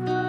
Bye.